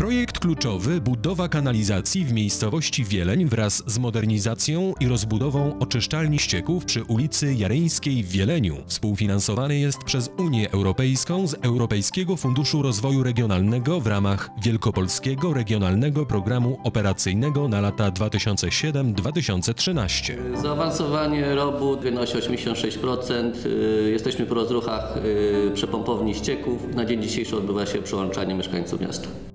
Projekt kluczowy budowa kanalizacji w miejscowości Wieleń wraz z modernizacją i rozbudową oczyszczalni ścieków przy ulicy Jareńskiej w Wieleniu współfinansowany jest przez Unię Europejską z Europejskiego Funduszu Rozwoju Regionalnego w ramach Wielkopolskiego Regionalnego Programu Operacyjnego na lata 2007-2013. Zaawansowanie robót wynosi 86%. Y, jesteśmy po rozruchach y, przepompowni ścieków. Na dzień dzisiejszy odbywa się przyłączanie mieszkańców miasta.